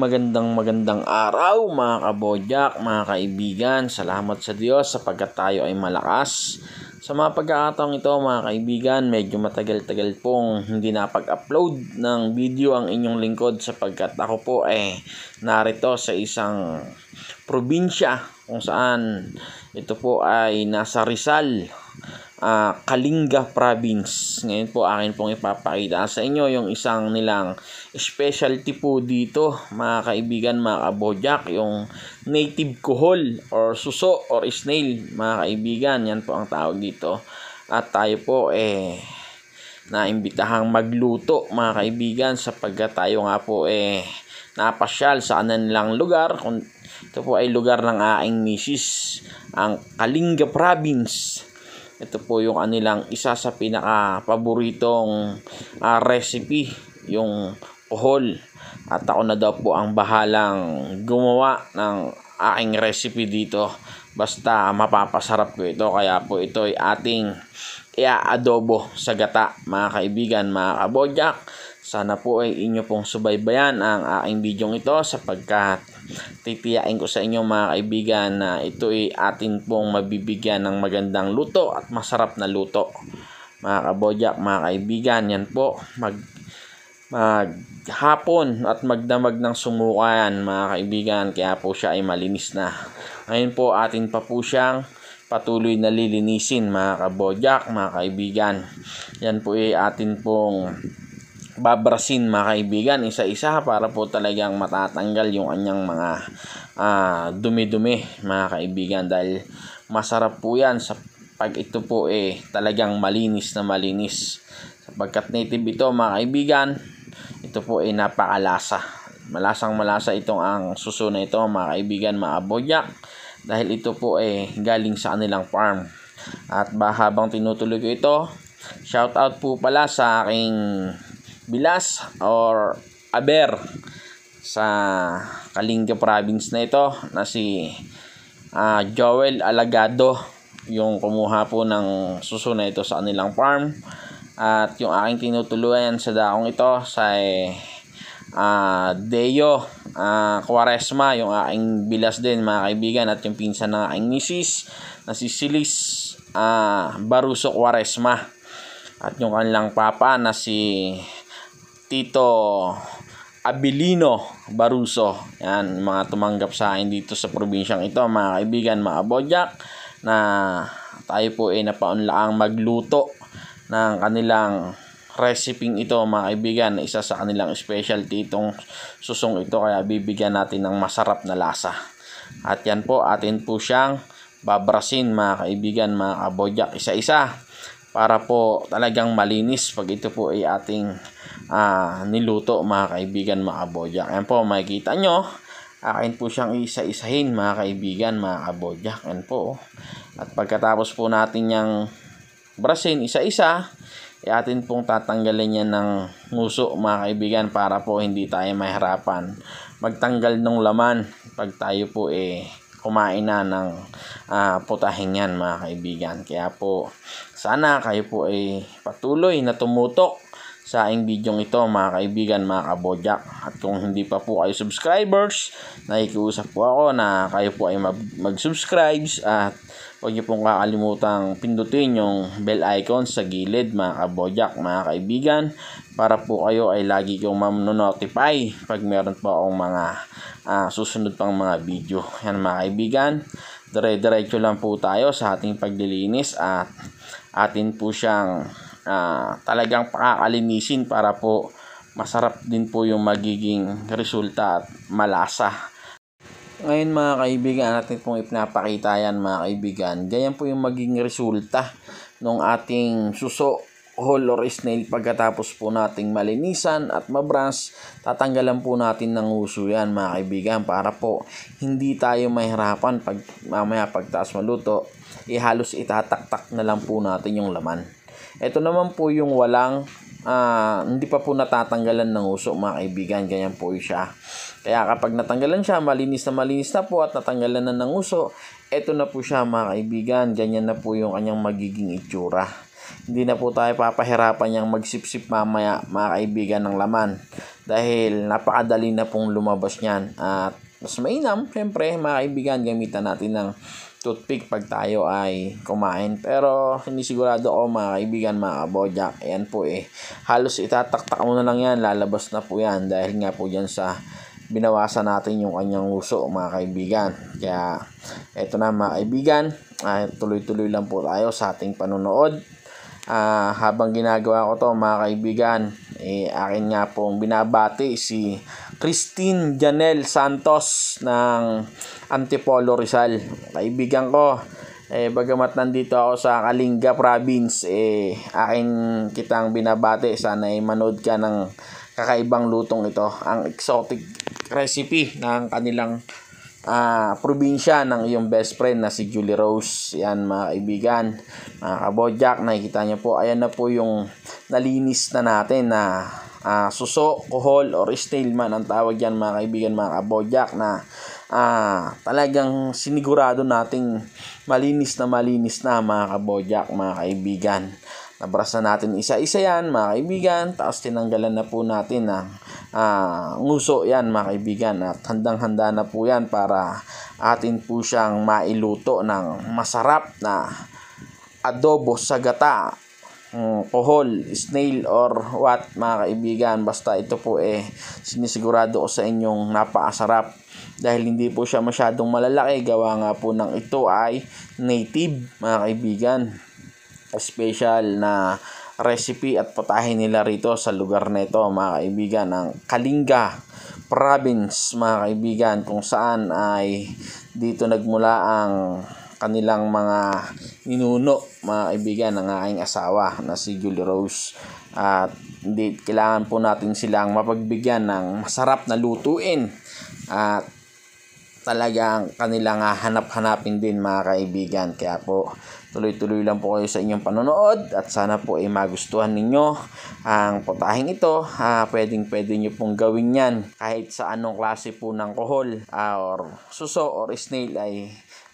Magandang magandang araw mga kabodyak, mga kaibigan. Salamat sa Diyos sapagkat tayo ay malakas. Sa mga pagkakataong ito mga kaibigan, medyo matagal-tagal pong hindi napag-upload ng video ang inyong lingkod sapagkat ako po ay narito sa isang probinsya kung saan ito po ay nasa Rizal uh, Kalinga Province. Ngayon po akin pong ipapakita sa inyo yung isang nilang specialty po dito mga kaibigan mga kabodyak yung native kuhol or suso or snail mga kaibigan. Yan po ang tawag dito. At tayo po eh naimbitahang magluto mga kaibigan sapagkat tayo nga po eh napasyal sa kanilang lugar. Kung ito po ay lugar ng aking misis ang Kalinga Province ito po yung kanilang isa sa pinaka paboritong uh, recipe, yung kohol. At ako na daw po ang bahalang gumawa ng aking recipe dito. Basta mapapasarap ko ito. Kaya po ito ay ating ia-adobo sa gata mga kaibigan, mga kabodyak. Sana po ay inyo pong subaybayan ang aking video ito sapagkat titiyain ko sa inyo mga kaibigan na ito ay atin pong mabibigyan ng magandang luto at masarap na luto. Mga kabodyak, mga kaibigan, yan po. Mag, maghapon at magdamag ng sumukan mga kaibigan kaya po siya ay malinis na. Ngayon po atin pa po siyang patuloy na lilinisin mga kabodyak, mga kaibigan. Yan po ay atin pong babrasin mga kaibigan isa-isa para po talagang matatanggal yung anyang mga uh, dumi-dumi mga kaibigan. Dahil masarap po yan sa pag ito po eh talagang malinis na malinis. Sapagkat native ito mga kaibigan ito po ay eh, napakalasa. Malasang malasa itong ang suso na ito mga kaibigan mga dahil ito po ay eh, galing sa kanilang farm. At ba habang tinutuloy ko ito shout out po pala sa aking Bilas or Aber sa Kalinga province na ito na si uh, Joel Alagado yung kumuha po ng suso na ito sa kanilang farm. At yung aking tinutuluyan sa daong ito sa uh, Deo uh, Quaresma yung aking bilas din mga kaibigan at yung pinsan ng aking misis na si Silis uh, Baruso Quaresma. At yung kanilang papa na si Tito Abilino Baruso. Yan, mga tumanggap sa akin dito sa probinsyang ito, mga kaibigan, mga bodyak, na tayo po ay napaunlaang magluto ng kanilang recipe ito mga kaibigan. Isa sa kanilang specialty itong susong ito kaya bibigyan natin ng masarap na lasa. At yan po atin po siyang babrasin mga kaibigan mga kabodyak isa isa para po talagang malinis pag ito po ay ating uh, niluto mga kaibigan mga kabodyak. Ayan po makikita nyo akin po siyang isa-isahin mga kaibigan mga kabodyak. Ayan po. At pagkatapos po natin yung brasin isa-isa e atin pong tatanggalin yan ng nguso mga kaibigan para po hindi tayo mahirapan magtanggal ng laman pag tayo po eh kumain na ng uh, putahin yan mga kaibigan. Kaya po sana kayo po ay patuloy na tumutok sa aking video ito mga kaibigan mga kabodyak at kung hindi pa po kayo subscribers nakikiusap po ako na kayo po ay mag-subscribe at huwag niyo pong kakalimutang pindutin yung bell icon sa gilid mga kabodyak mga kaibigan para po kayo ay lagi kong mamnonotify pag meron po akong mga uh, susunod pang mga video. Yan mga kaibigan, dire-diretso lang po tayo sa ating paglilinis at atin po siyang uh, talagang pakakalinisin para po masarap din po yung magiging resulta at malasa. Ngayon mga kaibigan, natin pong ipinapakita yan mga kaibigan. Ganyan po yung magiging resulta ng ating suso whole or snail pagkatapos po nating malinisan at mabras, tatanggalan po natin ng uso yan mga kaibigan para po hindi tayo mahirapan pag mamaya pagtaas maluto, ihalos itataktak na lang po natin yung laman. Ito naman po yung walang uh, hindi pa po natatanggalan ng uso mga kaibigan, ganyan po siya. Kaya kapag natanggalan siya, malinis na malinis na po at natanggalan na ng uso, ito na po siya mga kaibigan, ganyan na po yung kanyang magiging itsura. Hindi na po tayo papahirapan yung magsipsip mamaya mga kaibigan ng laman. dahil napakadali na pong lumabas niyan at mas mainam, syempre mga kaibigan, gamitan natin ng toothpick pag tayo ay kumain. Pero hindi sigurado ako mga kaibigan, mga kabojak. Ayan po eh. Halos itataktak mo na lang yan, lalabas na po yan dahil nga po dyan sa binawasan natin yung kanyang uso mga kaibigan. Kaya eto na mga kaibigan, uh, tuloy-tuloy lang po tayo sa ating panonood. Uh, habang ginagawa ko to mga kaibigan, eh, akin nga pong binabati si Christine Janel Santos ng Antipolo Rizal. Kaibigan ko, eh, bagamat nandito ako sa Kalinga Province, eh, akin kitang binabati. Sana ay manood ka ng kakaibang lutong ito. Ang exotic recipe ng kanilang uh, probinsya ng iyong best friend na si Julie Rose. Yan mga kaibigan, mga kabodyak, nakikita niyo po, ayan na po yung nalinis na natin na uh, suso, kohol, or snail man ang tawag yan mga kaibigan, mga kabodyak na uh, talagang sinigurado nating malinis na malinis na mga kabodyak, mga kaibigan. Nabras na natin isa-isa yan mga kaibigan, tapos tinanggalan na po natin ng uh, nguso yan mga kaibigan at handang-handa na po yan para atin po siyang mailuto ng masarap na adobo sa gata um, kohol, snail or what mga kaibigan. Basta ito po eh sinisigurado ko sa inyong napakasarap. Dahil hindi po siya masyadong malalaki gawa nga po ng ito ay native mga kaibigan. Special na recipe at putahin nila rito sa lugar na ito mga kaibigan ng Kalinga province mga kaibigan kung saan ay dito nagmula ang kanilang mga ninuno, mga kaibigan ng aking asawa na si Julie Rose. At hindi, kailangan po natin silang mapagbigyan ng masarap na lutuin. At talagang kanilang hanap-hanapin din mga kaibigan. Kaya po, tuloy-tuloy lang po kayo sa inyong panonood at sana po ay magustuhan ninyo ang putahing ito. Uh, pwedeng pwede nyo pong gawin yan kahit sa anong klase po ng kohol uh, or suso or snail ay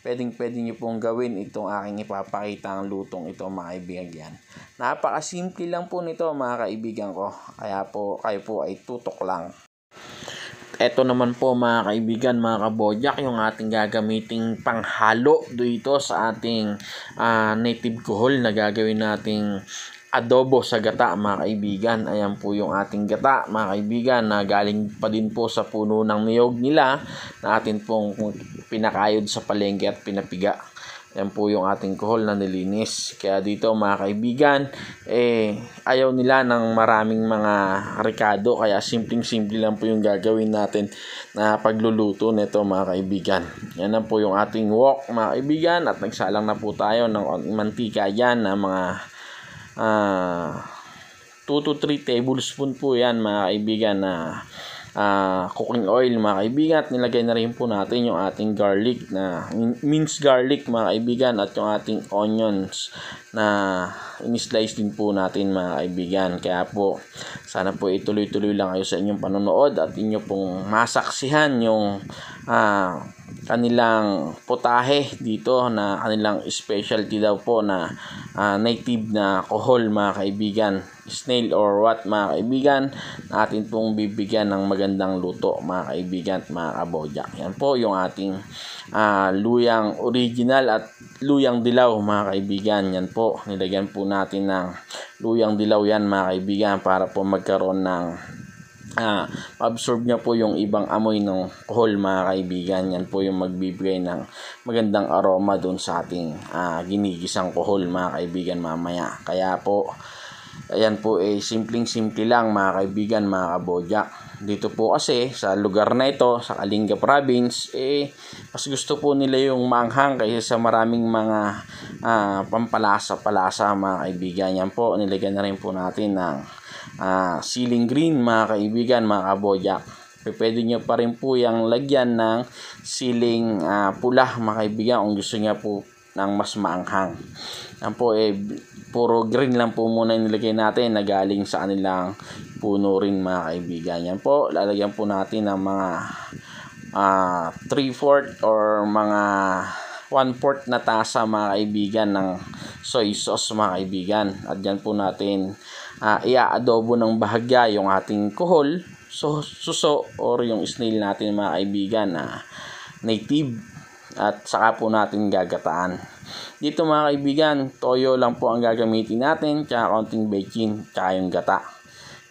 pwedeng pwede nyo pong gawin itong aking ipapakita ang lutong ito mga kaibigan. Napakasimple lang po nito mga kaibigan ko. Kaya po kayo po ay tutok lang. Ito naman po mga kaibigan, mga kabodyak, yung ating gagamiting panghalo dito sa ating uh, native kohol na gagawin nating adobo sa gata mga kaibigan. Ayan po yung ating gata mga kaibigan na galing pa din po sa puno ng niyog nila na atin pong pinakayod sa palengke at pinapiga. Yan po yung ating kohol na nilinis. Kaya dito mga kaibigan, eh, ayaw nila ng maraming mga rekado. Kaya simpleng-simple lang po yung gagawin natin na pagluluto nito mga kaibigan. Yan lang po yung ating wok mga kaibigan. At nagsalang na po tayo ng mantika yan na mga uh, 2 to 3 tablespoon po yan mga kaibigan na uh, cooking oil mga kaibigan. At nilagay na rin po natin yung ating garlic na minced garlic mga kaibigan at yung ating onions na in-slice din po natin mga kaibigan. Kaya po sana po ituloy-tuloy lang kayo sa inyong panonood at inyo pong masaksihan yung uh, kanilang potahe dito na kanilang specialty daw po na uh, native na kohol mga kaibigan. Snail or what mga kaibigan natin pong bibigyan ng magandang luto mga kaibigan at mga kabojak yan po yung ating uh, luyang original at luyang dilaw mga kaibigan yan po nilagyan po natin ng luyang dilaw yan mga kaibigan para po magkaroon ng ah, absorb niya po yung ibang amoy ng kohol mga kaibigan. Yan po yung magbibigay ng magandang aroma doon sa ating ah, ginigisang kohol mga kaibigan mamaya. Kaya po, ayan po eh, simpleng-simple lang mga kaibigan mga kabodyak. Dito po kasi sa lugar na ito, sa Kalinga Province, eh, mas gusto po nila yung manghang kaysa sa maraming mga ah, pampalasa-palasa mga kaibigan. Yan po, nilagyan na rin po natin ng uh, ceiling green mga kaibigan, mga kabodyak. Pwede nyo pa rin po yung lagyan ng ceiling uh, pula mga kaibigan kung gusto niya po ng mas maanghang. Yan po eh, puro green lang po muna nilagay natin na galing sa kanilang puno rin mga kaibigan. Yan po, lalagyan po natin ng mga uh, 3-4 or mga 1-4 na tasa mga kaibigan ng soy sauce mga kaibigan. At yan po natin uh, ia-adobo ng bahagya yung ating kuhol, so, suso or yung snail natin mga kaibigan na native at saka po natin gagataan. Dito mga kaibigan, toyo lang po ang gagamitin natin, tsaka konting baking, tsaka yung gata.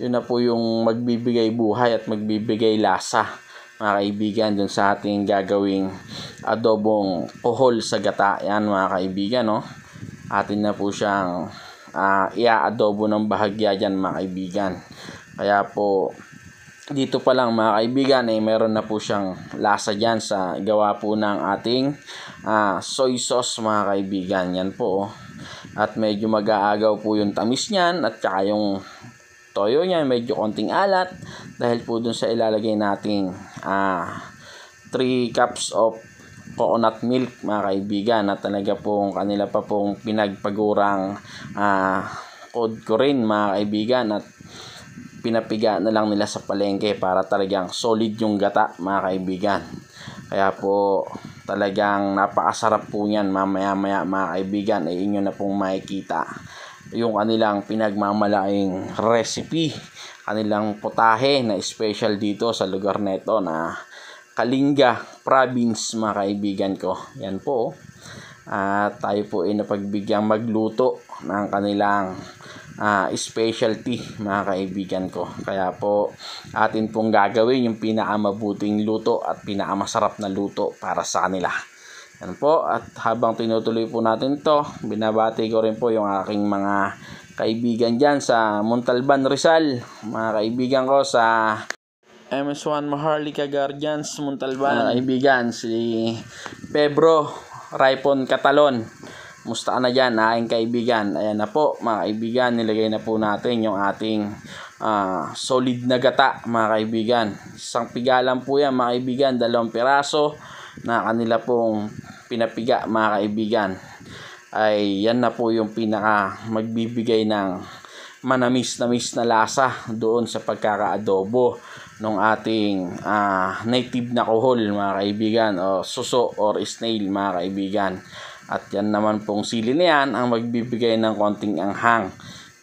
Yun na po yung magbibigay buhay at magbibigay lasa mga kaibigan dun sa ating gagawing adobong kohol sa gata. Yan mga kaibigan, no? Atin na po siyang uh, ia-adobo ng bahagya dyan mga kaibigan. Kaya po dito pa lang mga kaibigan eh meron na po siyang lasa dyan sa gawa po ng ating uh, soy sauce mga kaibigan. Yan po oh. at medyo mag-aagaw po yung tamis niyan at saka yung toyo niya medyo konting alat. Dahil po dun sa ilalagay nating uh, 3 cups of coconut milk mga kaibigan. At talaga pong kanila pa pong pinagpagurang uh, code ko rin mga kaibigan. At pinapiga na lang nila sa palengke para talagang solid yung gata mga kaibigan. Kaya po talagang napakasarap po niyan. Mamaya maya mga kaibigan ay inyo na pong makikita yung kanilang pinagmamalaking recipe. Kanilang putahe na special dito sa lugar neto na Kalinga province mga kaibigan ko. Yan po at tayo po ay napagbigyan magluto ng kanilang uh, specialty mga kaibigan ko. Kaya po atin pong gagawin yung pinakamabuting luto at pinakamasarap na luto para sa kanila. Yan po at habang tinutuloy po natin to binabati ko rin po yung aking mga kaibigan dyan sa Montalban Rizal. Mga kaibigan ko sa MS1 Maharlika Guardians Montalban. Mga kaibigan si Pebro Raipon Catalon Musta na dyan, aking kaibigan? Ayan na po, mga kaibigan, nilagay na po natin yung ating uh, solid na gata, mga kaibigan. Isang pigalan po yan, mga kaibigan, dalawang piraso na kanila pong pinapiga, mga kaibigan. Ay yan na po yung pinaka magbibigay ng manamis-namis na lasa doon sa pagkakaadobo ng ating uh, native na kohol mga kaibigan o suso or snail mga kaibigan at yan naman pong sili na yan ang magbibigay ng konting anghang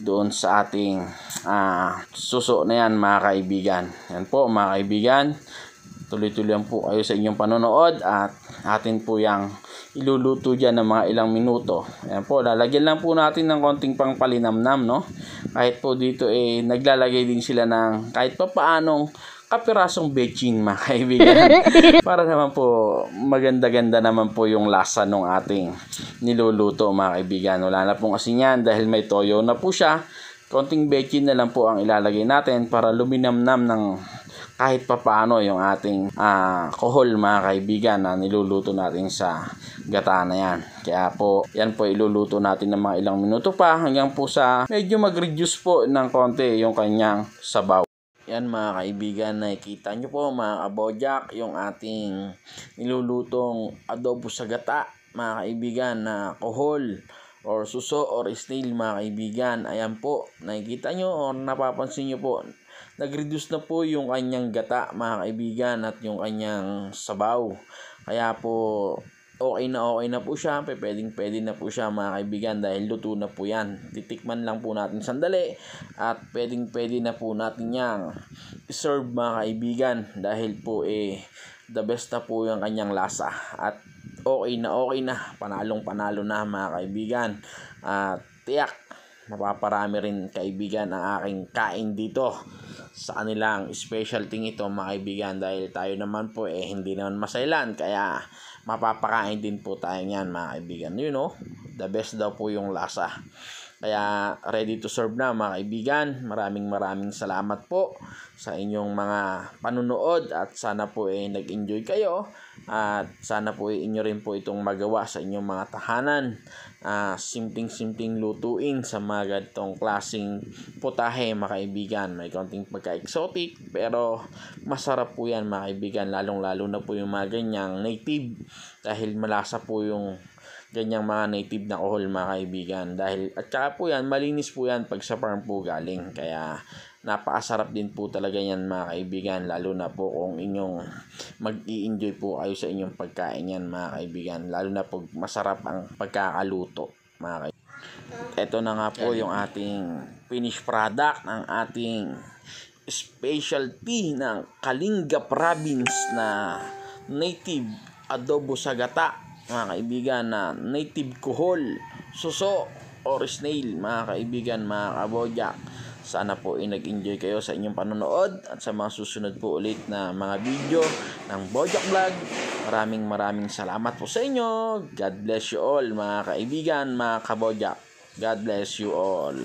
doon sa ating uh, suso na yan mga kaibigan. Yan po mga kaibigan. Tuloy-tuloy po kayo sa inyong panonood at atin po yung iluluto dyan ng mga ilang minuto. Yan po, lalagyan lang po natin ng konting pangpalinamnam, no? Kahit po dito eh, naglalagay din sila ng kahit pa paanong kapirasong bechin mga kaibigan. Para naman po maganda-ganda naman po yung lasa ng ating niluluto mga kaibigan. Wala na pong kasi yan dahil may toyo na po siya. Konting bechin na lang po ang ilalagay natin para luminamnam ng kahit papaano yung ating uh, kohol mga kaibigan na niluluto natin sa gata na yan. Kaya po, yan po iluluto natin ng mga ilang minuto pa hanggang po sa medyo mag-reduce po ng konti yung kanyang sabaw. Yan mga kaibigan, nakikita nyo po mga kabojak, yung ating nilulutong adobo sa gata, mga kaibigan, na kohol or suso or snail mga kaibigan. Ayan po, nakikita nyo or napapansin nyo po, nag-reduce na po yung kanyang gata mga kaibigan at yung kanyang sabaw. Kaya po, okay na okay na po siya. Pwedeng pwede na po siya mga kaibigan dahil luto na po yan. Titikman lang po natin sandali at pwedeng pwede na po natin yang serve mga kaibigan dahil po eh the best na po yung kanyang lasa at okay na okay na panalong panalo na mga kaibigan at tiyak mapaparami rin kaibigan ang aking kain dito sa kanilang specialty ito mga kaibigan dahil tayo naman po eh hindi naman masailan kaya mapapakain din po tayo niyan mga kaibigan. You know, the best daw po yung lasa. Kaya ready to serve na mga kaibigan. Maraming maraming salamat po sa inyong mga panunood at sana po eh nag-enjoy kayo at sana po eh, inyo rin po itong magawa sa inyong mga tahanan. Uh, simpleng-simpleng lutuin sa mga ganitong klaseng putahe mga kaibigan. May konting pagka-exotic pero masarap po yan mga kaibigan lalong-lalo na po yung mga ganyang native dahil malasa po yung ganyang mga native na kohol mga kaibigan. Dahil at saka po yan malinis po yan pag sa farm po galing. Kaya napakasarap din po talaga yan mga kaibigan lalo na po kung inyong mag enjoy po kayo sa inyong pagkain yan mga kaibigan. Lalo na pag masarap ang pagkakaluto mga kaibigan Ito na nga po yung ating finished product ng ating specialty ng Kalinga province na native adobo sa gata mga kaibigan na native kuhol, suso or snail mga kaibigan mga kabodyak sana po ay nag-enjoy kayo sa inyong panonood at sa mga susunod po ulit na mga video ng Bojack Vlog. Maraming maraming salamat po sa inyo. God bless you all mga kaibigan, mga kabodyak. God bless you all.